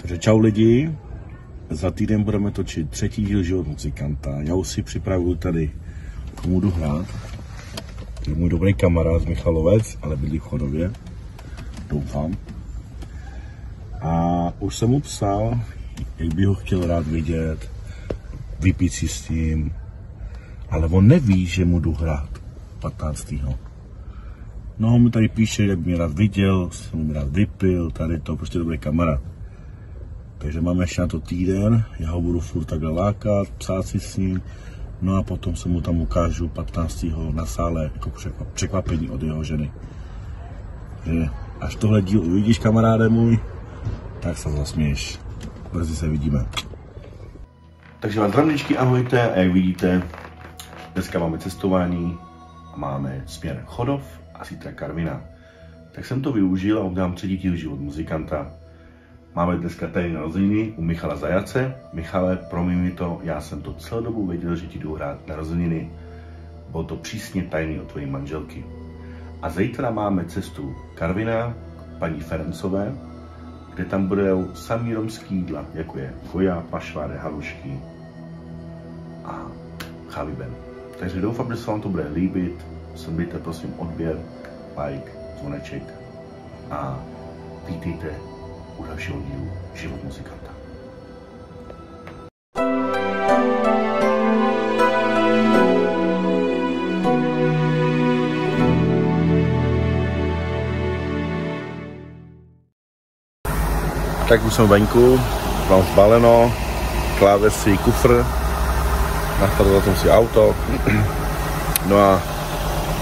Takže čau lidi, za týden budeme točit třetí díl život muzikanta. Já už si připravuju tady, komu jdu hrát. To je můj dobrý kamarád Michalovec, ale bydlí v Chodově. Doufám. A už jsem mu psal, jak by ho chtěl rád vidět, vypít si s tím, ale on neví, že mu jdu hrát 15. No, on mi tady píše, jak by mě rád viděl, jsem mu rád vypil, tady to, prostě dobrý kamarád. Takže máme ještě na to týden, já ho budu furt takhle lákat, psát si s ním, no a potom se mu tam ukážu 15. na sále jako překvapení od jeho ženy. Že až tohle díl uvidíš, kamaráde můj, tak se zasměješ. Brzy se vidíme. Takže vám zdravničky, ahojte a jak vidíte, dneska máme cestování a máme směr Chodov a zítra Karvina. Tak jsem to využil a udělám třetí díl život muzikanta. Máme dneska tady narozeniny u Michala Zajace. Michale, promiň mi to, já jsem to celou dobu věděl, že ti jdu hrát narozeniny. Bylo to přísně tajný od tvojí manželky. A zítra máme cestu Karvina, paní Ferencové, kde tam budou samý romský jídla, jako je koja, pašváre, halušky a chaliben. Takže doufám, že se vám to bude líbit. Sledujte prosím odběr, like, zvoneček a vítejte u dalšího dílu Život muzikanta. Tak už jsem venku, mám zbaleno, klávesy, kufr, nastavil jsem si auto, no a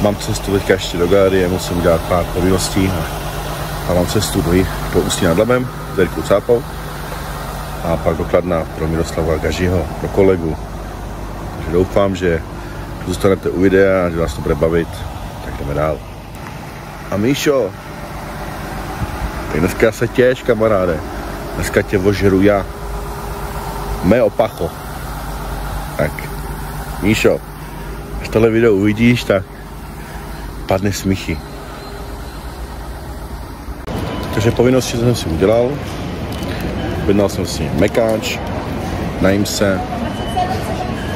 mám cestu teďka ještě do galerie, musím dělat pár povinností a mám cestu do, do Ústí nad Labem, s Erikou Cápou a pak do Kladna pro Miroslava Gažiho, pro kolegu. Takže doufám, že zůstanete u videa a že vás to bude bavit, tak jdeme dál. A Míšo, tak dneska se těž, kamaráde. Dneska tě ožeru já. Mé opacho. Tak, Míšo, až tohle video uvidíš, tak padne smíchy. Takže povinnosti jsem si udělal. Objednal jsem si mekáč, najím se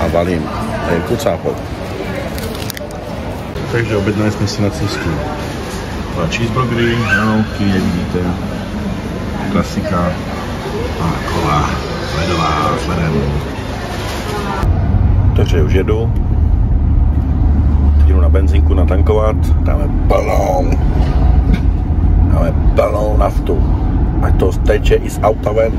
a valím. A jen kucápou. Takže objednali jsme si na cestu dva cheeseburgery, hranolky, jak vidíte, klasika a kola ledová s ledem. Takže už jedu. Teď jdu na benzínku natankovat, dáme balón máme plnou naftu. Ať to steče i z auta ven.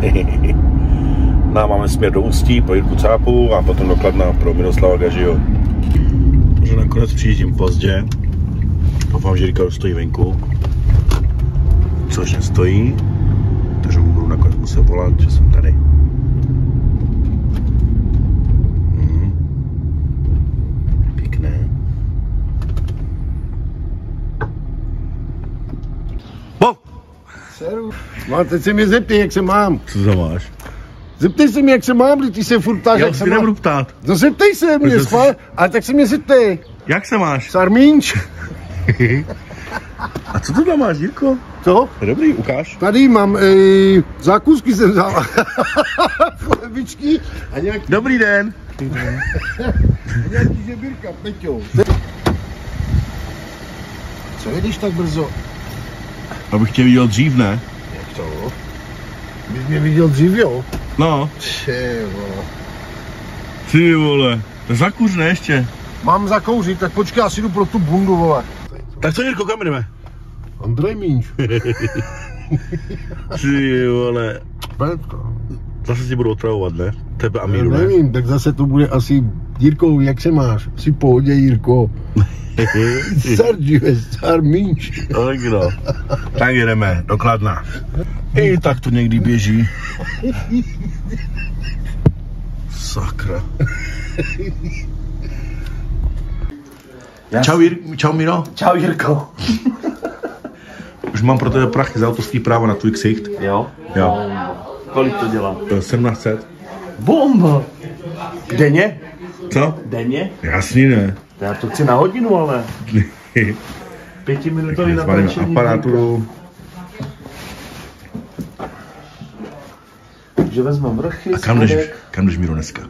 no a máme směr do Ústí pro Jirku Cápu a potom do Kladna pro Miroslava Gažiho. Takže nakonec přijíždím pozdě. Doufám, že Jirka už stojí venku. Což nestojí. Takže mu budu nakonec muset volat, že jsem tady. No, teď se mě zeptej, jak se mám. Co za máš? Zeptej se mě, jak se mám, když ty se furt ptáš, Já jak se mám. nebudu ptát. No zeptej se mě, Protože schvál, ale tak se mě zeptej. Jak se máš? Sarmínč, A co tu tam máš, Jirko? co? Dobrý, ukáž. Tady mám, ej, zákusky jsem vzal. Chlebičky a nějaký, Dobrý den. nějaký žebírka, Peťo. Co jedeš tak brzo? Abych tě viděl dřív, ne? To? Bys mě viděl dřív, jo? No. Tě, vole. Ty vole. Zakuř ne ještě. Mám zakouřit, tak počkej, já si jdu pro tu bundu, vole. Tak co, Jirko, kam jdeme? Andrej Mínč. Ty vole. Petko. Zase si budu otravovat, ne? Tebe a Míru, ne? nevím, tak zase to bude asi Jirko, jak se máš? Jsi pohodě, Jirko. Sergio, star minč. tak no. Tak jedeme do Kladna. I tak to někdy běží. Sakra. Čau, Jir, čau Miro. Čau Jirko. Už mám pro tebe prachy za autorský právo na tvůj ksicht. Jo? Jo. Kolik to dělá? To je 1700. Bomba! Denně? Co? Denně? Jasný ne. Já to chci na hodinu, ale pětiminutový natáčení. aparaturu. Takže vezmeme vrchy, A kam jdeš, kam jdeš Míro dneska?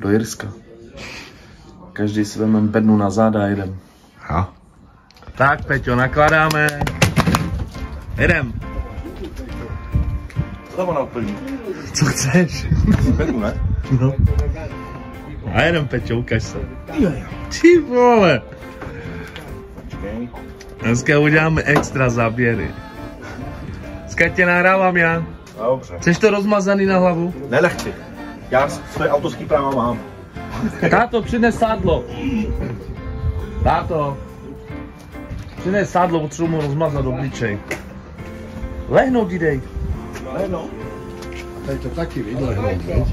do Jirska. Každý si vezmeme bednu na záda a jedem. Ha? Tak, Peťo, nakladáme. Jedem. Slava na úplný. Co chceš? Bednu, ne? No. A jedem, Peťo, ukaž se. Ty vole. Dneska uděláme extra záběry. Dneska tě nahrávám já. Dobře. Chceš to rozmazaný na hlavu? Ne, nechci. Já své autorský práva mám. Táto, přines sádlo. Táto. Přines sádlo, potřebuji mu rozmazat obličej. Lehnout jdej. Tady to taky vydlehnout, veď?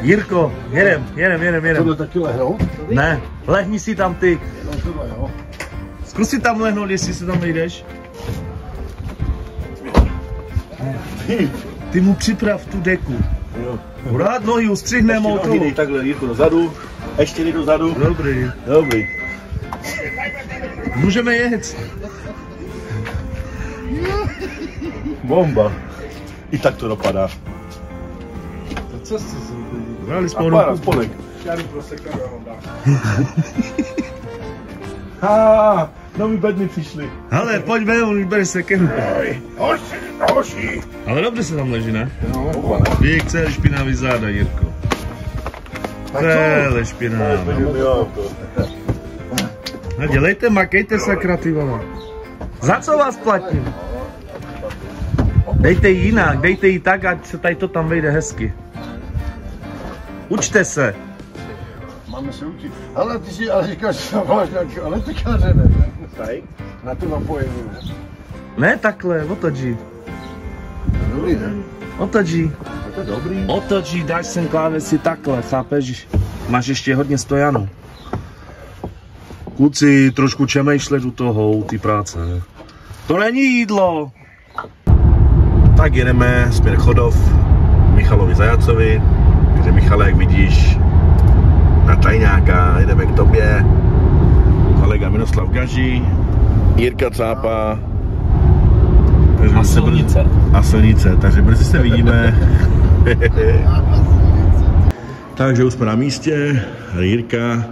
Jirko, jedem, jedem, jedem, jedem. Tohle taky lehnout? Ne, lehni si tam ty. Jo. Zkus si tam lehnout, jestli se tam vejdeš. Ty mu připrav tu deku. Rád nohy to. Nohy dej takhle, Jirko, dozadu. Ještě jdi dozadu. Dobrý. Dobrý. Můžeme jet. Bomba. I tak to dopadá. Brali A jsme pára, ruku. spodek. Ha, nový bedny přišli. Hele, pojďme, on už bere sekeru. Hoši, hoši. Ale dobře se tam leží, ne? No, Vík, celý špinavý záda, Jirko. co? Celé špinavý. No dělejte, makejte sakra, ty vole. Za co vás platím? Dejte ji jinak, dejte ji tak, ať se tady to tam vejde hezky. Učte se. Máme se učit. Ale ty si ale říkáš, že tam máš nějaký elektrikáře, ne? Tady. Na to napojení. Ne takhle, otočí. Dobrý, ne? Otočí. To je dobrý. Otočí, dáš sem klávesi takhle, chápeš? Máš ještě hodně stojanů. Kluci, trošku čemejšle do toho, u té práce. To není jídlo. Tak jedeme směr Chodov Michalovi Zajacovi. Takže Michale, jak vidíš, na tajňáka, jedeme k tobě. Kolega Miroslav Gaží, Jirka Cápa. Takže A silnice. A silnice, takže brzy se vidíme. takže už jsme na místě, Jirka.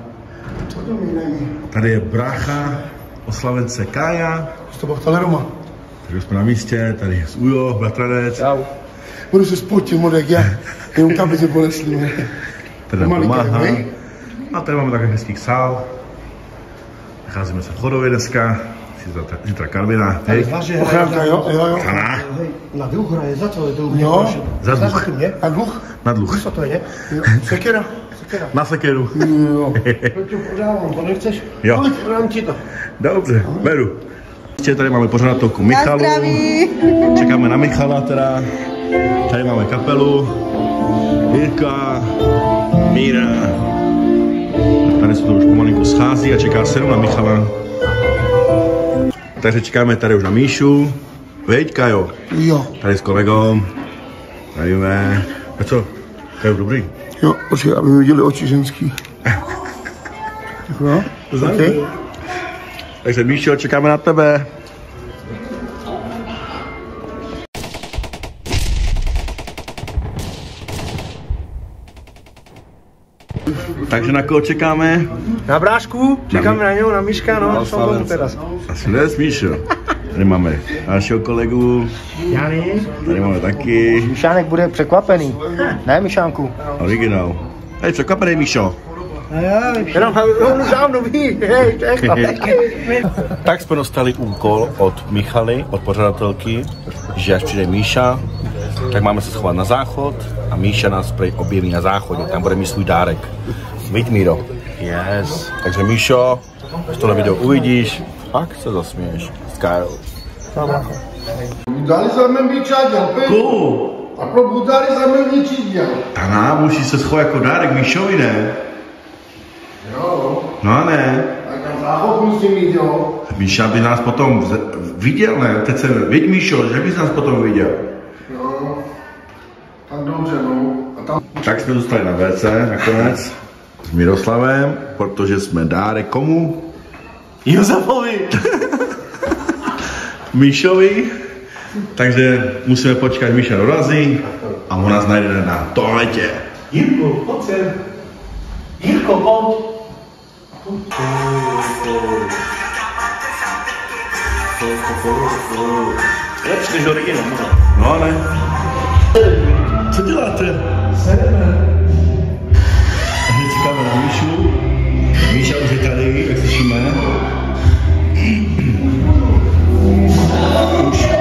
Tady je brácha, oslavence Kája. To bylo tady doma. Takže už jsme na místě, tady je Ujo, bratranec. Čau. Budu se spotit, modek, já. Jenom ne? Ten nám pomáhá. A tady máme takový hezký sál. Nacházíme se v Chodově dneska. Zítra, Karvina. Hej. Ochránka, jo? Jo, jo. Ana, Na dluh hraje, za co je dluh? Jo. za dluh. to mě? A dluh? Na dluh. Co to je? Jo. Sekera. Na sekeru. Jo. To podávám, to nechceš? Jo. Kolik dám ti to? Dobře, beru. Ještě tady máme pořadatelku Michalu. Čekáme na Michala teda. Tady máme kapelu. Jirka, Míra. Tady se to už pomalinku schází a čeká se na Michala. Takže čekáme tady už na Míšu. Veď, Kajo. Jo. Tady s kolegou. Tady víme. A co? Kajo, dobrý. Jo, počkej, aby mi viděli oči ženský. Jo? Okay. Takže Míšo, čekáme na tebe. Takže na koho čekáme? Na brášku, čekáme na něho, na Miška, no, co budu teraz. Asi dnes Míšo. Tady máme dalšího kolegu, Jany. tady máme taky Mišánek bude překvapený. Ne, Mišánku. originál. Hej, překvapený Míšo. Jenom on sám nový, hej, Tak jsme dostali úkol od Michaly, od pořadatelky, že až přijde Míša, tak máme se schovat na záchod a Míša nás prej objeví na záchodě, tam bude mít svůj dárek. Víď, Míro? Yes. Takže Míšo, až tohle video uvidíš, fakt se zasměješ. Skyle. Dali za mnou vyčáděl, Cool. A pro dali za mnou vyčíděl. Taná, musí se schovat jako dárek Míšovi, ne? Jo. No a ne. Tak tam záchod musím mít, jo. Míša by nás potom viděl, ne? Teď se, víď Míšo, že bys nás potom viděl. Jo. Tak dobře, no. A tam Tak jsme dostali na WC nakonec s Miroslavem, protože jsme dárek komu? Josefovi! Míšovi Takže musíme počkat, Míša dorazí a on nás najde na toaletě. Jirko, pojď sem. Jirko, pojď. Lepší než originál, No ale. Co děláte? A hned čekáme na Míšu. Míša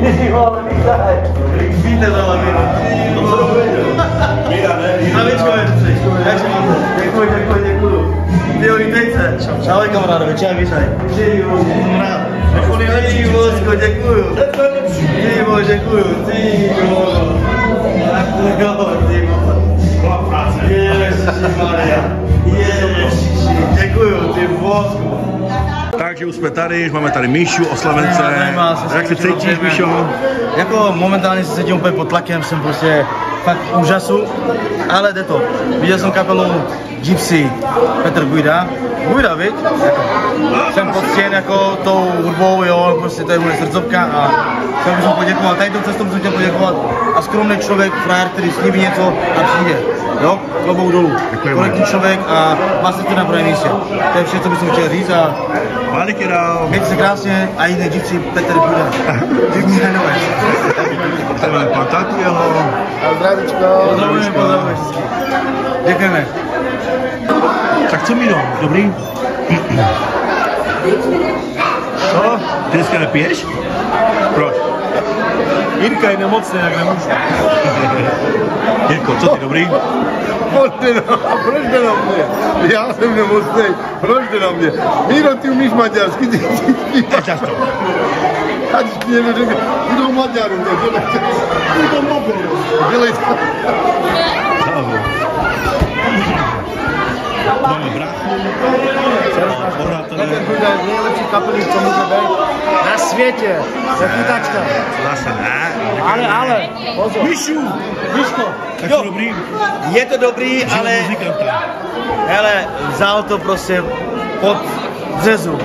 Ty vole, vítaj! Víte za lavinu, ty vole! Zdravíčko, jak se máte? Děkuji, děkuji, Takže už jsme tady, máme tady Míšu, oslavence. Jak se cítíš, Míšo? Jako momentálně se cítím úplně pod tlakem, jsem prostě fakt úžasu, ale jde to. Viděl jsem kapelu Gypsy, Petr Guida. Guida, viď? Jako, jsem poctěn jako tou hudbou, jo, prostě to je moje srdcovka a chtěl bych poděkovat. Tady tou cestou jsem chtěl poděkovat a skromný člověk, frajer, který slíbí něco a přijde. Jo, klobouk dolů. Korektní člověk a má se to na prvním místě. To je vše, co bych chtěl říct a Maliky dál. mějte se krásně a jiné Gypsy, Petr Guida. Divní hranové. Chceme pan Tatiho. A zdravíčko. Pozdravujeme, pozdravujeme všichni. Děkujeme. Tak co Míro, dobrý? Co? Ty dneska nepiješ? Jirka je nemocný, jak nemůžu. Jirko, co ty, dobrý? Proč jde na, proč jde na mě? Já jsem nemocný. Proč jde na mě? Míro, ty umíš maďarsky, ty Tak často. Ať ti někdo řekne, budou Maďarů, tak dělej to. Budou Maďarů. Dělej to. Máme bráchu. Orátora. nejlepší kapely, co může být na světě. To je putačka. Zase ne. Ale, ale, pozor. Míšu! Víško, Tak Jo. dobrý. Je to dobrý, ale Muzikanta. hele, vzal to prostě pod březu.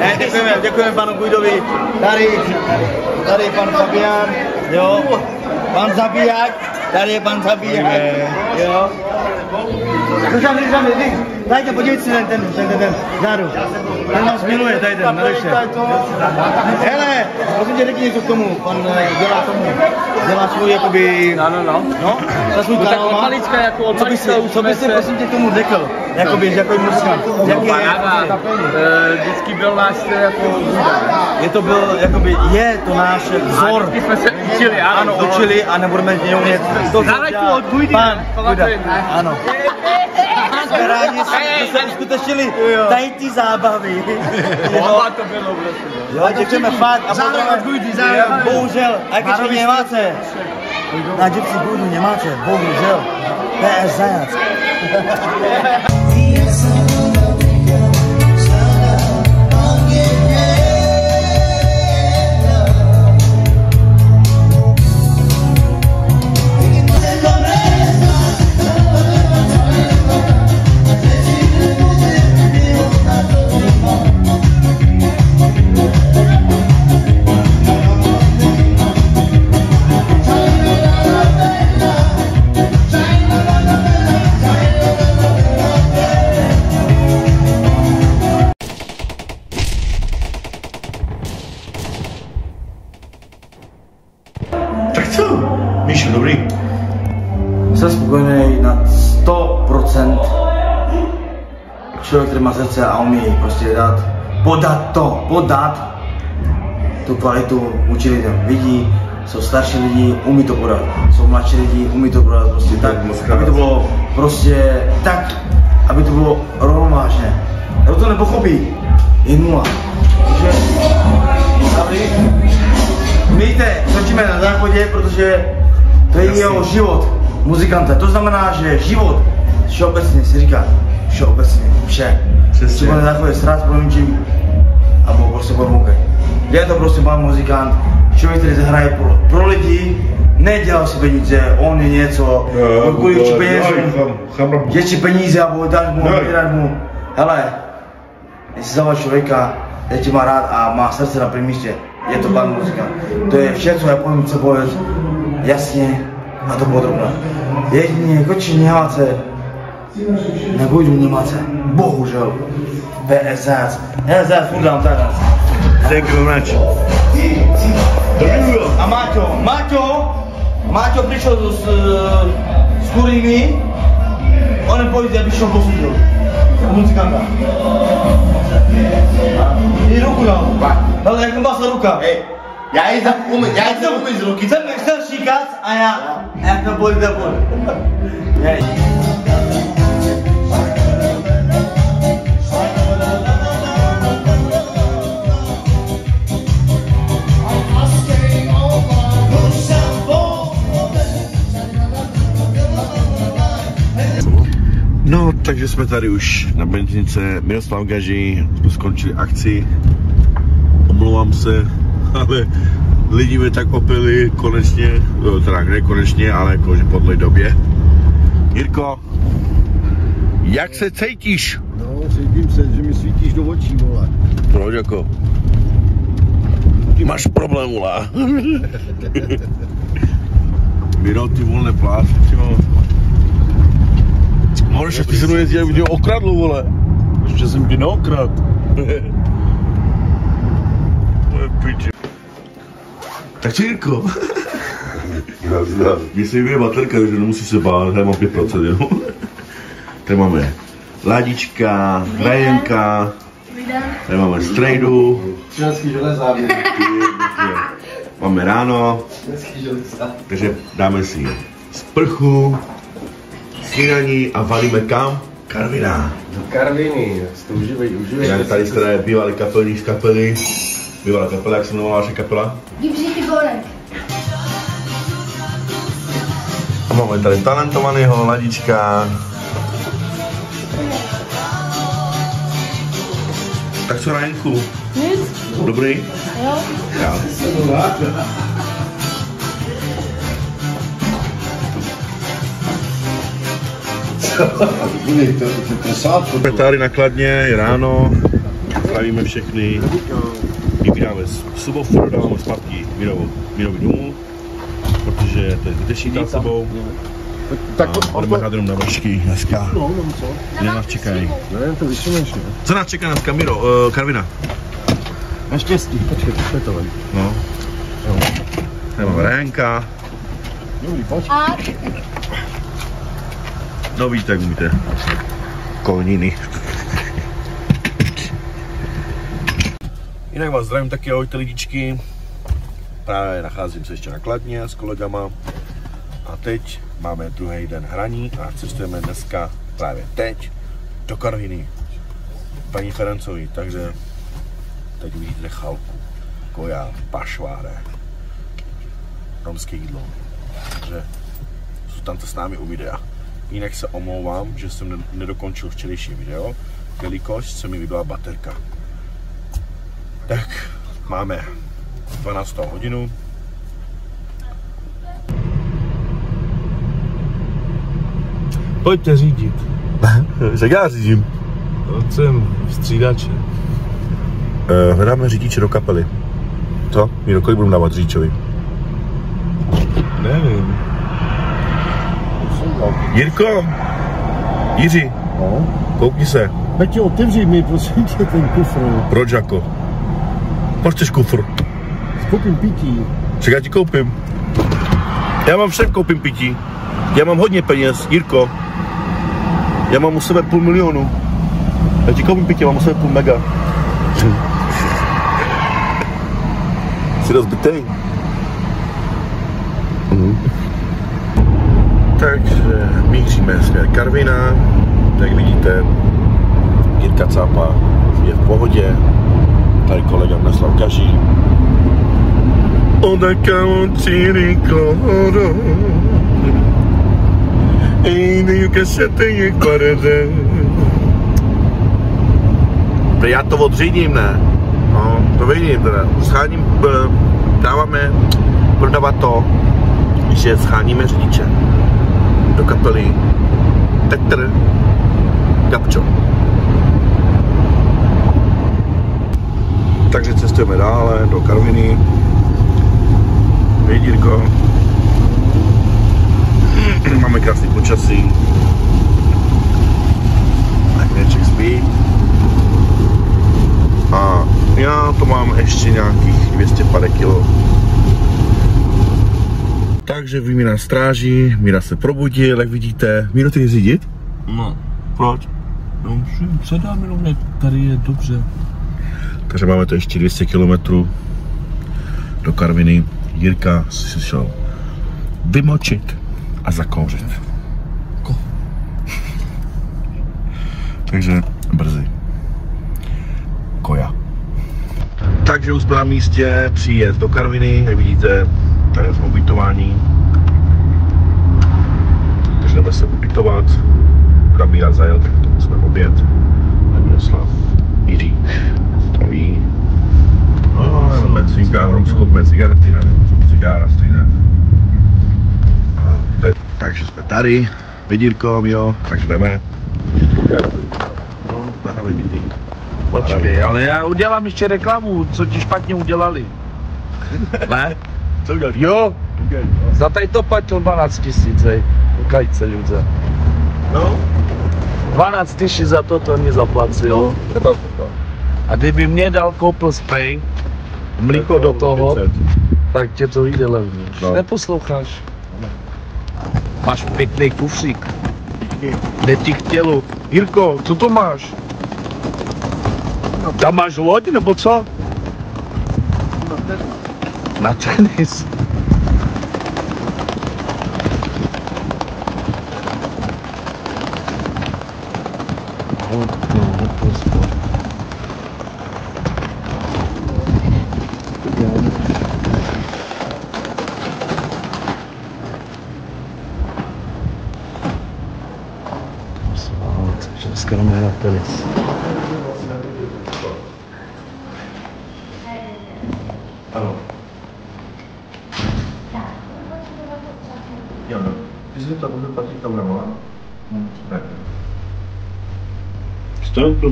Ne, děkujeme, děkujeme panu Guidovi. Tady, tady je pan Fabián, jo. Pan Zabiják, tady je pan Zabiják, jo. Držám, držám, držám. Dajte, podívejte si ten, ten, ten, ten, ten, záru. Ten nás miluje, tady ten, nadešte. Hele, prosím tě, řekni něco k tomu, pan eh, dělá tomu, dělá svůj jakoby, no, no, no. no, na svůj No tak kanál od malička, jako od Co by si, malička co by učíme si prosím tě k tomu řekl, jakoby, jako muzikant, jaký je, Paráda. Eh, Vždycky byl náš styl jako je to byl, jakoby, je to náš vzor. Vždycky jsme se učili, ano. Ano, učili a nebudeme z něj umět. Dělá tu od Guidy, ano. Jsme rádi, že jsme uskutečnili tady ty zábavy. Jo, to bylo prostě. jo, děkujeme fakt a pozdravujeme. Bohužel, a když vy nemáte, na Gypsy Guidu nemáte, bohužel. To je zajac. člověk, který má srdce a umí prostě dát, podat to, podat tu kvalitu vůči lidem. Vidí, jsou starší lidi, umí to podat. Jsou mladší lidi, umí to podat prostě tak, aby to bylo prostě tak, aby to bylo rovnovážné. Kdo to nepochopí, je nula. Takže, Víte, točíme na záchodě, protože to je jeho život muzikanta. To znamená, že život všeobecně si říká, všeobecně, vše. Přesně. Třeba na takové srát s prominčím, nebo prostě moukat. Je to prostě pan muzikant, člověk, který hraje pro, pro lidi, nedělal si peníze, on je něco, on kvůli ti penězům, že ti peníze a dáš mu, dáš mu. Hele, jestli zavolá člověka, který tě má rád a má srdce na prvním místě, je to pan muzikant. To je vše, co já povím, co povedz, jasně a to podrobně. Jedině, koči Němáce, nebudou Němáce, bohužel. PSS, PSS, furt dám tak. Thank you very much. A Maťo, Maťo, Maťo prišiel s, s kurými, on im povedal, aby šiel posúdil. Muzikanta. I ruku dal. Ale jak basa ruka. Já ji tam umím, já ji tam umím z ruky. Chcem, chcem šíkat a ja, jak to pôjde, pôjde. Hej. Takže jsme tady už na benzince Miroslav Gaži, jsme skončili akci. Omlouvám se, ale lidi mě tak opili konečně, no, teda ne konečně, ale jakože po dlouhé době. Jirko, jak se cítíš? No, cítím se, že mi svítíš do očí, vole. Proč jako? Máš problém, vole. Miro, ty volné pláč, ty vole. Můžeš, ty se mnou jezdí, jak mě okradlo, vole. Ještě jsem tě neokrad. Tak Jirko. Když se vyjde baterka, že nemusíš se bát, tady mám 5% jenom. Tady máme ladička, rajenka, tady máme strejdu, Členský železárny. máme ráno, takže dáme si sprchu, snídaní a valíme kam? Karviná. Do Karviny, to uživej, uživej. Jak tady teda je bývalý kapelník z kapely, bývalá kapela, jak se jmenovala vaše kapela? Jibří Tiborek. A máme tady talentovaného ladička. Tak co Rajenku? Nic. Dobrý? Jo. Já. To, to, to tady nakladně, je ráno, zdravíme všechny. Vybíráme subwoofer, dáváme zpátky Mirovi, Mirovi domů, protože to je zbytečný s sebou. Tak A budeme to, hrát jenom na vršky dneska. no, no, co? Kde nás čekají? Ne, to ne? Co nás čeká dneska, Miro? Uh, Karvina. Naštěstí. Počkej, počkej to ven. No. Tady máme Rajenka. Dobrý, pojď. No víte, jak umíte. Kolniny. Jinak vás zdravím taky, ahojte lidičky. Právě nacházím se ještě na Kladně s kolegama. A teď máme druhý den hraní a cestujeme dneska právě teď do Karviny. Paní Ferencový, takže teď uvidíte chalku, koja, pašváre, romské jídlo. Takže zůstaňte s námi u videa. Jinak se omlouvám, že jsem ne- nedokončil včerejší video, jelikož se mi vybila baterka. Tak, máme 12. hodinu. Pojďte řídit. Tak já řídím. No, jsem střídače. Uh, hledáme řidiče do kapely. Co? Míro, kolik budeme dávat řidičovi? Nevím. Jirko! Jiří, No. koukni se. Peti, otevři mi, prosím tě, ten kufr. Proč jako? Proč chceš kufr? Koupím pití. Ček, já ti koupím. Já mám všem koupím pití. Já mám hodně peněz, Jirko. Já mám u sebe půl milionu. Já ti koupím pití, mám u sebe půl mega. Jsi rozbitej? Takže míříme směr Karvina. Jak vidíte, Jirka Cápa je v pohodě. Tady kolega Mneslav Gaží. Oda camotiri cloro Ainda you can set a quarter. To já to odřídím, ne? No, to vidím teda. Scháním, b- dáváme prodávat to, že scháníme řidiče do kapely Petr Gabčo. Takže cestujeme dále do Karviny. Vidírko. Máme krásný počasí. Agněček spí. A já to mám ještě nějakých 250 kg. Takže výměna stráží, Míra se probudil, jak vidíte. Míro, ty řídit? No, Proč? no předám jenom tady je dobře. Takže máme to ještě 200 km do Karviny. Jirka si šel vymočit a zakouřit. Ko? Takže brzy. Koja. Takže už jsme na místě přijet do Karviny, jak vidíte, tady jsme ubytování. Takže jdeme se ubytovat. Rabíra zajel, tak to jsme oběd. A Miroslav Jiří. To ví. No, jdeme cigárom, skopme cigarety, ne? Cigára stejné. Takže jsme tady, vidírko, jo, takže jdeme. No. Počkej, ale já udělám ještě reklamu, co ti špatně udělali. Ne? Co? Jo, za tady to platil 12 tisíc, hej. Kajce ľudze. No, 12 tisíc za to to mě zaplatil. A kdyby mě dal koupil spray, mlíko do toho, tak tě to jde levně. No. Neposloucháš? Máš pěkný kufřík. Jde ti k tělu. Jirko, co to máš? Tam máš loď nebo co? Na tenis. Dneska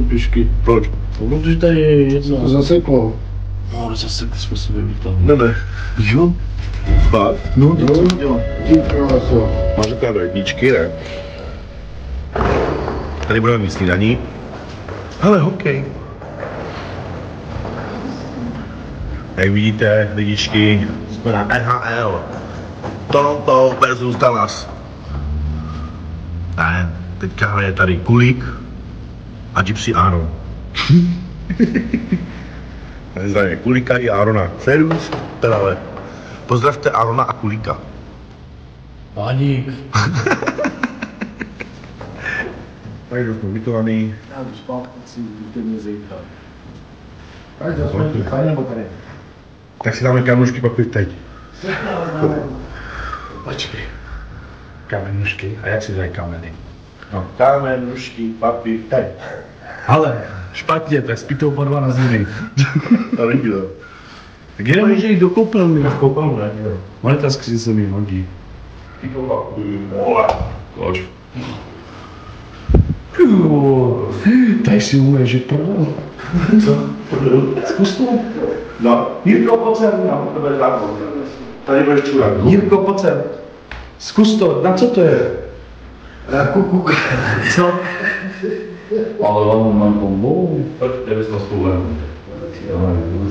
Pěšky. Proč? No, když tady je jedna. To zaseklo. No, ale zase ty jsme se vyvítal. Ne, ne. Jo? Fakt? No, No, ty kráso. Máš takové ledničky, ne? Tady budeme mít snídaní. Ale hokej. Jak vidíte, lidičky, jsme na NHL. Toronto versus Dallas. Ne, teďka je tady Kulík a Gypsy Aaron. Tady zdravím Kulíka i Aarona. Servus, pedale. Pozdravte Aarona a Kulíka. Baník. Takže jsme ubytovaný. Já jdu spát, si jdeme zítra. Ať zaspoň, tady nebo tady. Tak si dáme kamušky papír teď. Počkej. Kamenušky. A jak si dají kameny? No. Kámen, rušky, papír, teď. Ale špatně, to je spítou po 12 hodin. To není to. Tak jenom může jít do koupelny. Koupal, ne? Jo. Moneta skříň se mi hodí. Koč. Tady si umíš žít prdel. Co? Zkus to. No. Jirko, pojď sem. No, to bude. Tady budeš čurák. Jirko, pojď sem. Zkus to, na co to je? Na kuku. Co? Ale on mám pomluvu. Jdeme s stůlem.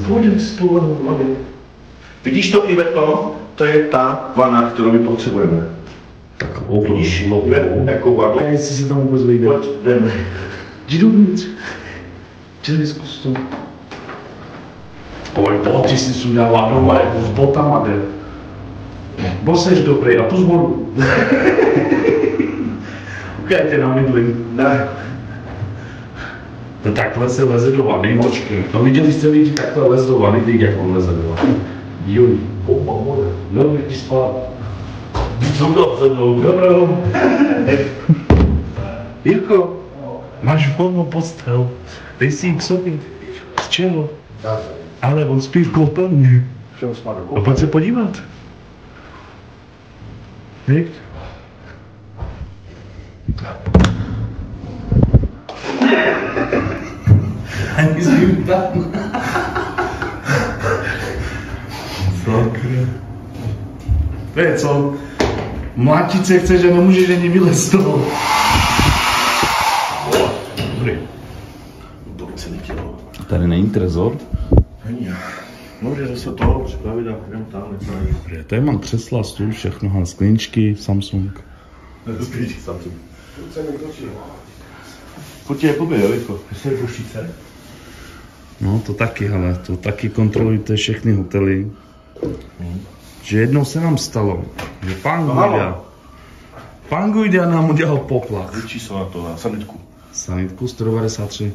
Půjdem spolu. Vidíš to i to? To je ta vana, kterou my potřebujeme. Tak Vidíš? Jako vanu. A jestli se tam vůbec vejde. Pojď, jdeme. Jdi dovnitř. Čili zkus to. Pojď, pojď, ty jsi si udělal doma, jako s botama jde. Bo seš dobrý, a tu zboru. Ukážte na mydlím. Ne. No takhle se leze do vany, počkej. No viděli jste lidi takhle lez do vany, teď jak on leze do vany. Jo, opa, more. No, jdi spát. Dobrou. Dobrou. Jirko, máš volnou postel. Dej si ji k sobě. Z čeho? Ale on spí v koupelně. A pojď se podívat. Víš? Ani svým tam. Sakra. To je co? Mlátit se chce, že nemůžeš ani vylézt z toho. Dobrý. Tady není trezor? Ani já. Může zase toho připravit a jdem tam. Dobrý, tady mám křesla, stůl, všechno, a skleničky, Samsung. Dobrý, Samsung. Pojď tě blbě, jo, Jirko. Jestli je košíce? No to taky, ale to taky kontrolujte všechny hotely. Že jednou se nám stalo, že pán No, halo. Guida, pán Guida nám udělal poplach. Číslo na to, na sanitku? Sanitku 193.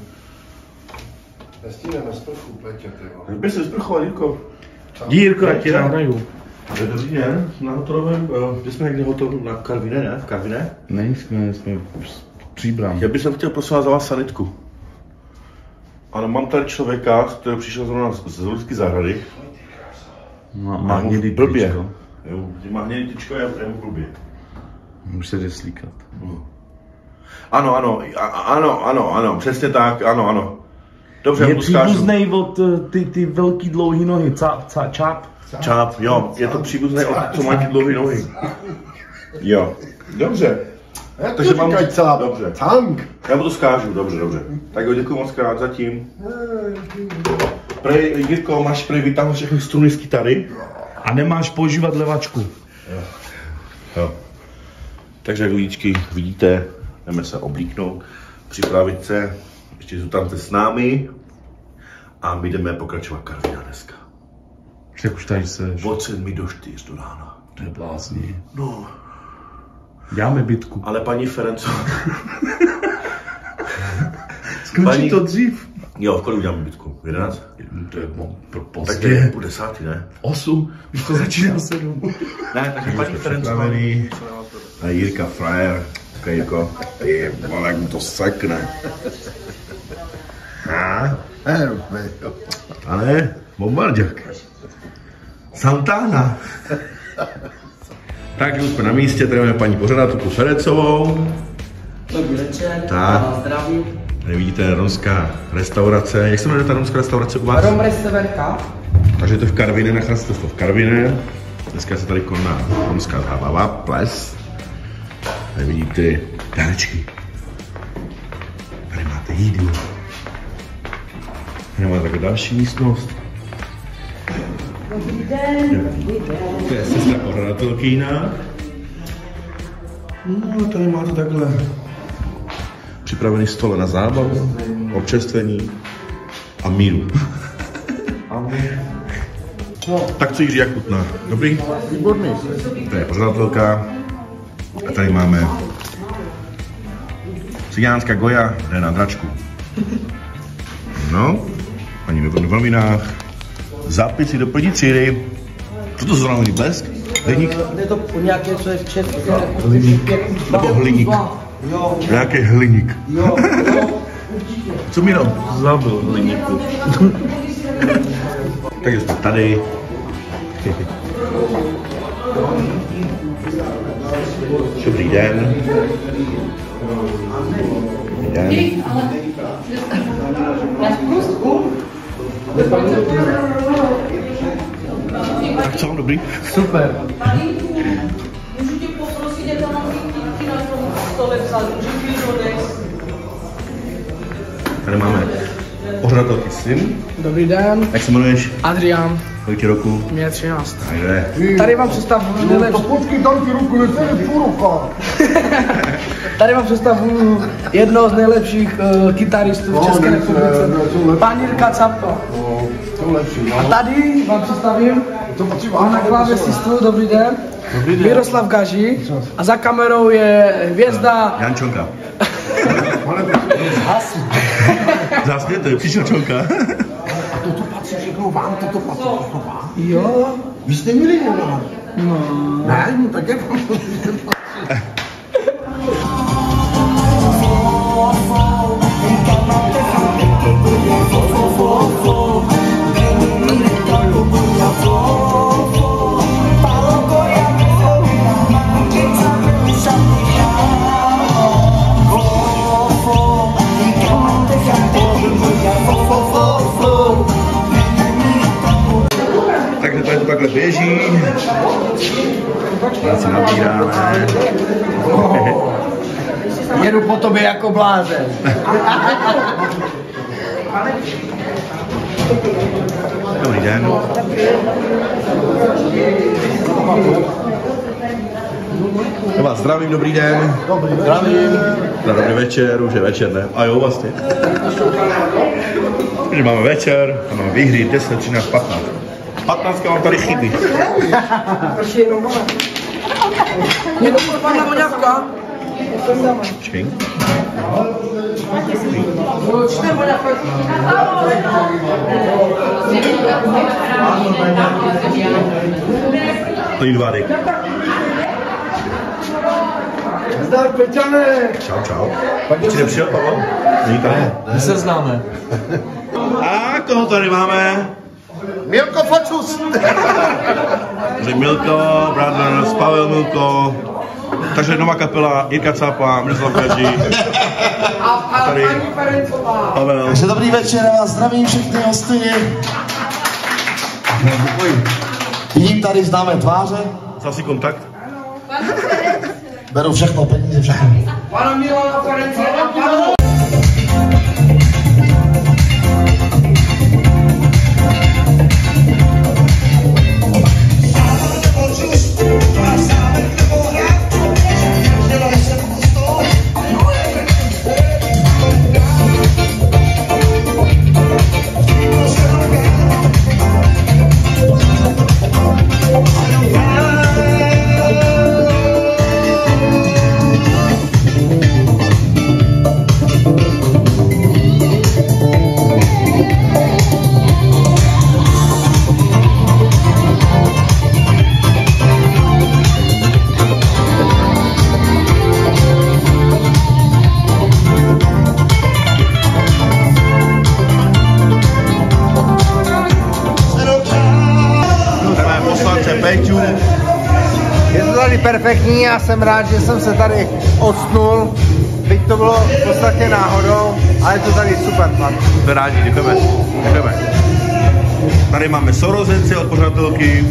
Nestíneme sprchu, Peťa, ty vole. Kdyby se sprchoval, Jirko. Jirko, já ti nahraju. Dobrý den, na hotelovém, kde jsme někde hotel na Karviné, ne? V Karviné? Nejsme, jsme v příbram. Já bych chtěl prosím vás za vás sanitku. Ano, mám tady člověka, který přišel zrovna z z zoologické zahrady. Má, Má hnědý blbě. Jo, má hnědý tyčko a já já mu blbě. Už se jde slíkat. Ano, ano, a- ano, ano, ano, přesně tak, ano, ano. Dobře, Je příbuznej od eh, ty, ty velký dlouhý nohy, ca, ca, čáp. Čáp, jo, je to příbuzné od co má ty dlouhé nohy. Jo, dobře. Jak Takže to mám- říkají celá? dobře. Tank. Já mu to zkážu, dobře, dobře. Tak jo, děkuji moc krát zatím. Prej, Jirko, máš prej vytáhnout všechny struny z kytary? A nemáš používat levačku. Jo. Takže jak lidičky vidíte, jdeme se oblíknout, připravit se, ještě zůstanete s námi a my jdeme pokračovat Karvina dneska. Však už tady seš. Od 7 do 4 do rána. To je blázní. No, Dáme bitku. ale paní Ferenco, Skončí paní- to dřív. jo, v kolik uděláme bitku? 11? To je po, po, Tak pozdě. je půl desátý, ne? Osm. Už to začíná sedm. Ne, takže paní Ferenco. A Jirka frajer. Okay, Jirko, ty vole, jak mu to sekne. A? Herbe, jo. Ale bombardák. Santana. Tak už jsme na místě, tady máme paní pořadatelku Ferecovou. Dobrý večer. Tak. Vás zdravím. Tady vidíte romská restaurace. Jak se jmenuje ta romská restaurace u vás? Romre Severka. Takže to je v Karviné, nacházíte to v Karviné. Dneska se tady koná romská zábava, ples. Tady vidíte dárečky. Tady máte jídlo. Tady máte také další místnost. Dobrý den. To je sestra pořadatelkýna. No a tady máte takhle připravený stole na zábavu, občerstvení a míru. No, Tak co Jiří, jak chutná? Dobrý? výborný. To je pořadatelka. A tady máme cigánská goja, jde na dračku. No, paní ve v novinách. Zápisy do pedicíry. Co to znamená blesk? Hliník? Je to nějaké, co je v České Hliník. Nebo hliník. Jo, Nějaký hliník. jo, jo, určitě. Co mi dal? Zabil hliníku. Takže jsme tady. Dobrý den. Dobrý den. Tak co, dobrý? Super. Můžu tě poprosit, je tam ty na tom stole vzadu, že. Tady máme pořadatelky syn. Dobrý den, Jak se jmenuješ? Adrián, Kolik roku? mě 13. Takže. Tady vám představuju, To nejlepší, počkej, dám ti ruku, tu ruka. tady vám představuju jednoho z nejlepších uh, kytaristů v No, České ne, republice. ne, ne. Pan Jirka Capka. No, to lepší, A no. tady vám představím To patří a na klávesistu, dobrý den, Miroslav Gaží a za kamerou je hvězda Jančonka. Zásně, to je přišel čonka. A toto patří všechno vám, toto patří všechno vám. Jo, Vy jste milionář. Ne, no tak jak Takže se nabíráme. jedu po tobě jako blázen. Dobrý den. Já vás zdravím, dobrý den. Dobrý, zdravím. Dobrý večer, už je večer, ne? A jo, vlastně. Takže máme večer, a máme výhry 10, 13, 15. 15 mám tady. Jenom pana voňavka. Voňavka. To jí dva. Zdar Peťane. Čau, čau. Či nepřijel Pavel? Není tady. My se známe. A koho tady máme? Milko Fočus. Takže Milko, Brothers, Pavel Milko, takže nová kapela, Jirka Cápa, Miroslav Gaži, A, a Tady. Pavel. Takže dobrý večer, já vás zdravím všechny hosty. Vidím tady známé tváře, Vzal si kontakt? beru všechno, peníze, všechno. Pana Milana Ference perfektní, já jsem rád, že jsem se tady odstnul. Byť to bylo v podstatě náhodou, ale je to tady super fakt. Jsme rádi, děkujeme. Děkujeme. Tady máme sorozence od pořadatelky.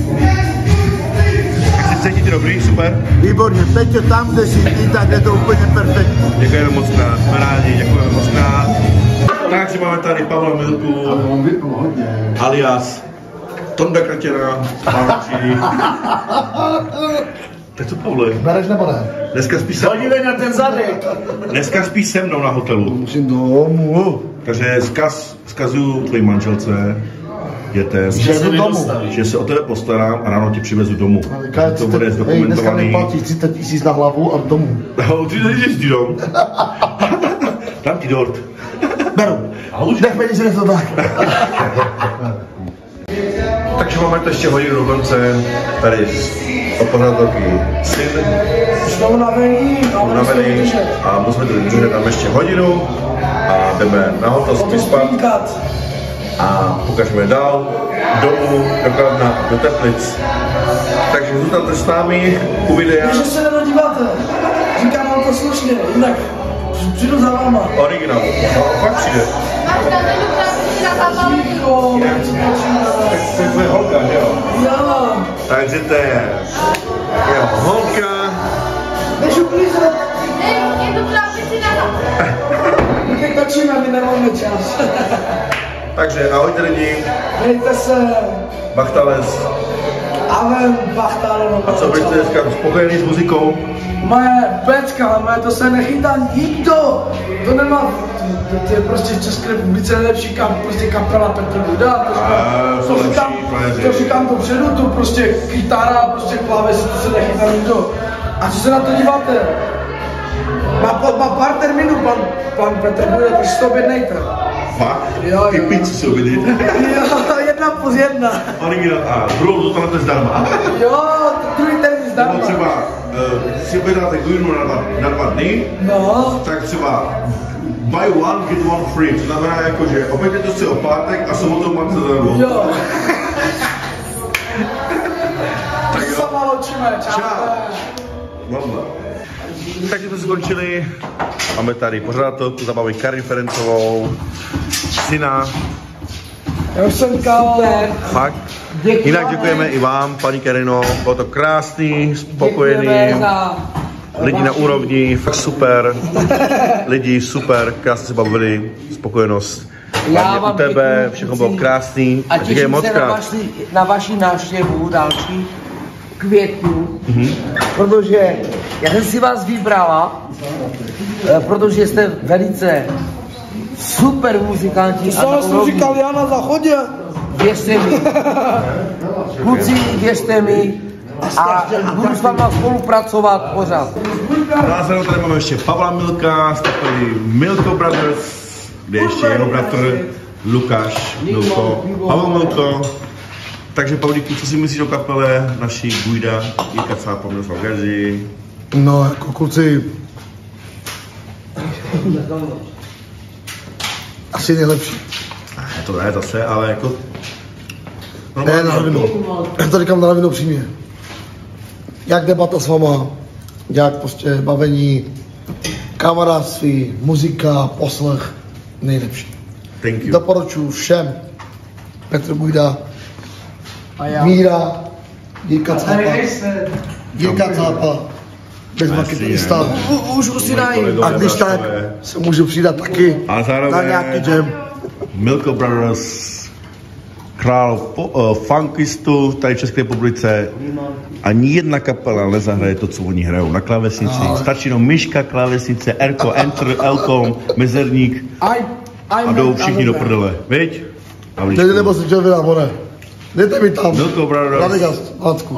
Jak se cítíte dobrý, super. Výborně, Peťo, tam, kde jsi ty, tak je to úplně perfektní. Děkujeme moc krát, jsme rádi, děkujeme moc krát. Takže máme tady Pavla Milku, alias Tonda Kratěna. Tak co, Pavle? Bereš nebo ne? Dneska spíš se... Podívej na ten zadek. Dneska spíš se mnou na hotelu. Musím domů. Takže zkaz, zkazuju tvojí manželce, dětem, Že jdu domů. že se o tebe postarám a ráno tě přivezu domů. Říká, to bude Hej, dneska zdokumentovaný. neplatí 30 tisíc na hlavu a domů. No, ty jdeš dom. Dám ti dort. Beru. Nech peníze, to tak. Takže máme to ještě hodinu do konce. Tady od pořadatelky syn, unavený, ale musíme unavený vydržet. a musíme to vydržet tam ještě hodinu a jdeme na hotel vyspat a pokažeme dál domů, do Kladna, do Teplic. Takže zůstaňte s námi u videa. Když se nedíváte, říkám vám to slušně, jinak přijdu za váma. Originál. No, fakt přijde. Tak to je holka, že jo? jo. Takže to je jeho holka. Než uklízet, teď točíme, my nemáme čas. Takže ahojte lidi, Mějte se, Bachtales. A co byste dneska spokojený s muzikou? Moje pecka, moje to se nechytá nikdo. To nemá, to, to je prostě v České republice nejlepší kam, prostě kapela Petr Buda. To říkám, A, jsou to lepší říkám, to říkám dopředu, to prostě kytara, prostě klávesy, to se nechytá nikdo. A co se na to díváte? Má, má pár termínů pan, pan Petr takže si to objednejte. Fakt? Jo, Ty jo. si objednejte. Jo, jedna plus jedna. Originál. A druhou dostanete zdarma. Jo, druhý termín Nebo zdarma. třeba, uh, si objednáte guinu na dva, na dva dny, No, tak třeba buy one, get one free. To znamená jako, že objednáte si o pátek a sobotu máte zadarmo. jo. Tak se loučíme, čau. Mamla. Takže jsme skončili. Máme tady pořádatel, tu zabaví Karin Ferencovou, syna, Já už jsem kale. fakt. Jinak děkujeme i vám, paní Karino, bylo to krásný, spokojený, Děkujeme lidi na úrovni, fakt super, lidi super, krásně se bavili, spokojenost. Já Hlavně u vám tebe, všechno bylo krásný, A těším moc se na vaši, na vaši návštěvu další květnu, Mhm. protože já jsem si vás vybrala, eh, protože jste velice super muzikanti. To na jsem úrovni. říkal já na záchodě. Věřte mi. Kluci, věřte mi. A budu s váma spolupracovat pořád. Následně tady máme ještě Pavla Milka, z kapely Milko Brothers, kde ještě jeho bratr Lukáš Milko, Pavel Milko. Takže Pavlíku, co si myslíš o kapele naší Guida, Jirka Cápa, Miroslav Gazi? No, jako kluci... Asi nejlepší. To ne zase, ale jako... Ne, na rovinu. Já to říkám na rovinu přímě. Jak debata s váma, jak prostě bavení, kamarádství, muzika, poslech, nejlepší. Thank you. Doporučuji všem. Petr Bujda, A já. Míra, Jirka Cápa. Jirka Cápa, bez marketingista. U- Už si najít. A když tak, se můžu přidat taky A zároveň- na nějaký jam. Milko Brothers, král uh, funkistu tady v České republice. Ani jedna kapela nezahraje to, co oni hrajou na klávesnici. Stačí jenom myška, klávesnice, Erko, Enter, Elko, mezerník a jdou všichni do prdele. Viď? Dejte nebo si Jovina, more. Dejte mi tam. Milko Brothers. Na Vegas, Lácku.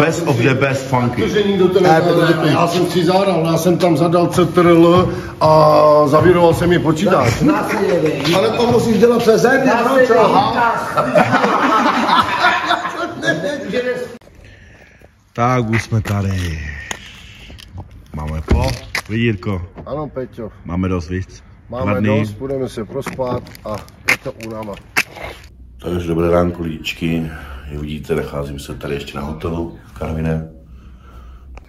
Best of the best funky. Protože nikdo to Ne, nezahraje. Petr, děkuji. Já jsem si zahrál, já jsem tam zadal CTRL a zavíroval jsem mi počítač. Ale to musíš dělat přes země? Tak už jsme tady. Máme po. Vidí, Jirko, Ano, Peťo, máme dost, víc. máme dost, budeme se prospat a je to únava. Takže dobré ránko, lidičky. Jak vidíte, nacházím se tady ještě na hotelu v Karviné.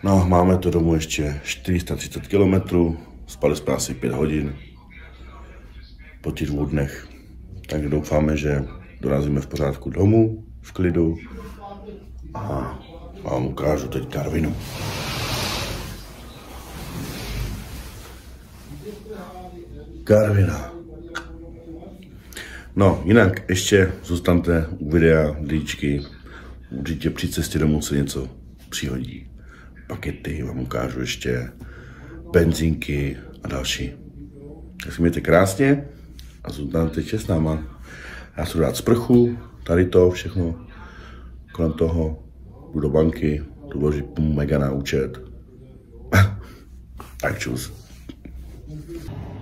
No, máme to domů ještě 430 km, spali jsme asi 5 hodin po těch dvou dnech. Takže doufáme, že dorazíme v pořádku domů, v klidu a vám ukážu teď Karvinu. Karvina. No, jinak ještě zůstaňte u videa, líčky. Určitě při cestě domů se něco přihodí. Pakety vám ukážu ještě, benzínky a další. Tak si mějte krásně a zůstaňte ještě s náma. Já jdu dát sprchu, tady to všechno kolem toho. Jdu do banky, jdu vložit mega na účet. tak čus.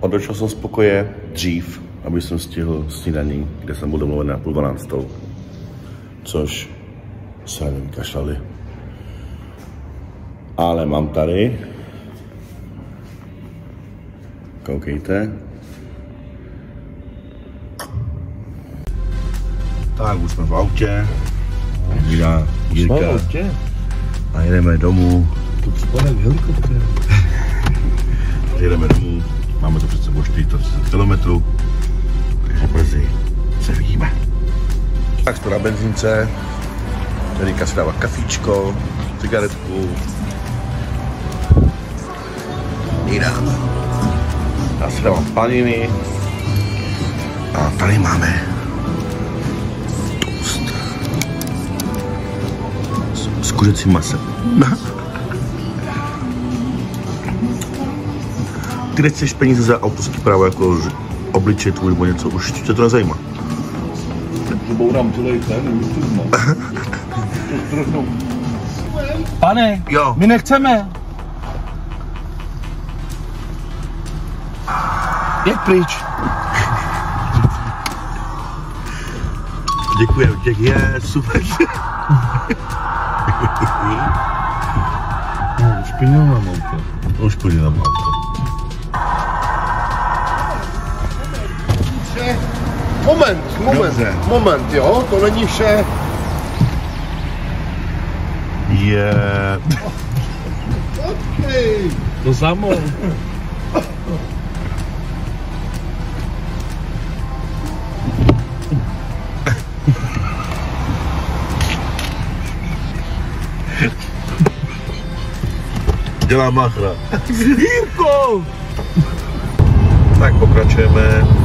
Odešel jsem z pokoje dřív, aby jsem stihl snídaní, kde jsem byl domluven na půl dvanáctou. Což se nevykašlali. Ale mám tady, koukejte, tak už jsme v autě, Jirka, Jirka a jedeme domů. Jedeme domů, máme to před sebou 430 km, brzy se vidíme. Tak jsme na benzínce, Erika si dává kafíčko, cigaretku. Jídám. Já si dávám paniny. A tady máme toast. S, s kuřecím masem. Ty nechceš peníze za autorský právo jako obličej tvůj nebo něco, už tě to nezajímá. Bourám celý ten, Pane, Jo. my nechceme. Jak pryč? Děkuji, děk je super. No, už plnil na auto. Už plnil na auto. Moment, moment, Dobře. moment, jo, to není vše. Je... Okay. To samo. Dělá machra. Jirko! Tak pokračujeme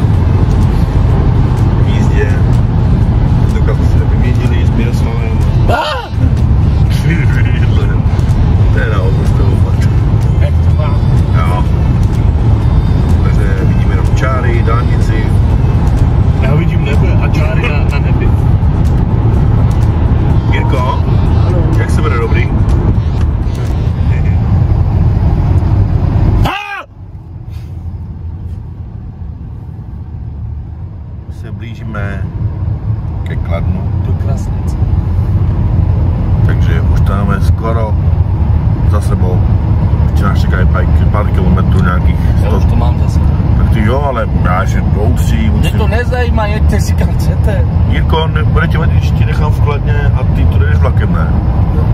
to nezajímá, jeďte si kam chcete. Jirko, ne, bude tě vadit, když ti nechám v Kladně a ty tu jdeš vlakem, ne?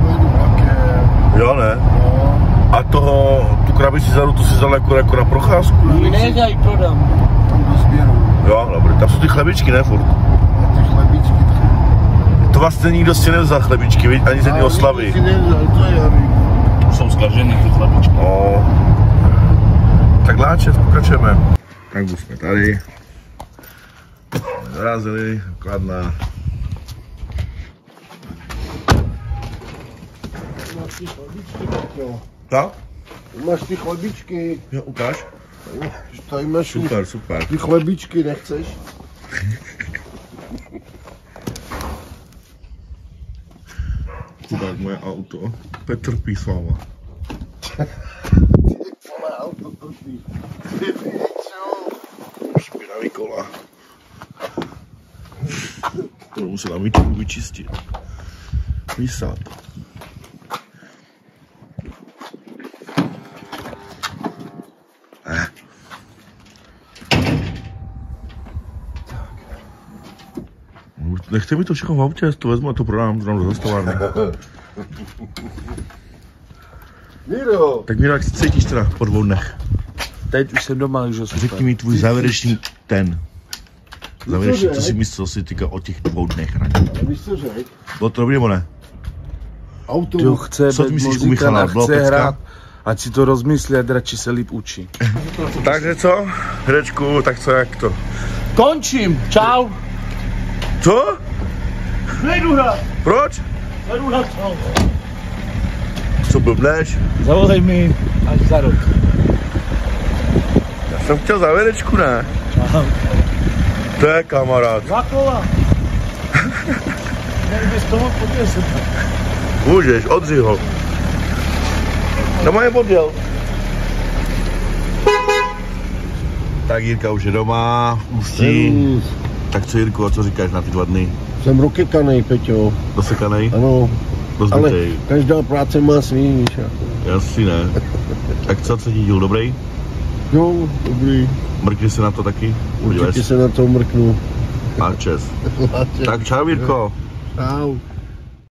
Pojedu vlakem, Jo, ne? A toho, tu krabici zadu, tu si vzal jako, jako na procházku? Než ji prodám. Tam do sběru. Jo, dobrý. Tam jsou ty chlebičky, ne furt? A ty chlebíčky. To vlastně nikdo si nevzal chlebičky, viď? Ani z jedné oslavy. Si nevzal, to je já vím. Jsou zkažený ty chlapičky. No. Tak láčet, pokračujeme. Tak už jsme tady. Dorazili, kladná. Ty. Tak? Máš ty chlebíčky. Jo, ukáž. Tady máš Super, super. ty chlebíčky, nechceš? Chudák moje auto. Petr pí s váma. Celé auto točí. Špinavý kola. To musela mít vyčistit. Vysát. Eh. Nechte mi to všechno v autě, já to vezmu a to prodám, dám do zastavárny. Miro, Tak Miro, jak se cítíš teda po dvou dnech? Teď už jsem doma, už ho Řekni mi tvůj závěrečný ten. Závěrečný, co si myslíš, co si týká o těch dvou dnech raně. víš co řek? Bylo to dobrý nebo ne? Auto, Kdo chce Co být myslíš u Michala? Bylo chce pecka? hrát, ať si to rozmyslí, ať radši se líp učí. Takže co? Hrečku, tak co, jak to? Končím, čau. Co? Nejdu hrát, Proč? nejdu hrát, čau. Co blbneš? Zavolej mi až za rok. Já jsem chtěl závěrečku, ne? Čau. To je kamarád. Dva kola. Z toho podíl se. Můžeš, odři ho. Doma je podjel. Tak Jirka už je doma, Ústí. Tak co Jirku, a co říkáš na ty dva dny? Jsem rokekanej, Peťo. Dosekanej? Ano, ale Rozbitej. každá práce má svý, víš. jako. Jasný ne. Tak co, co ti díl dobrý? Jo, dobrý. Mrkni se na to taky? Určitě se na to mrknu. A čes. Tak čau Jirko. Čau.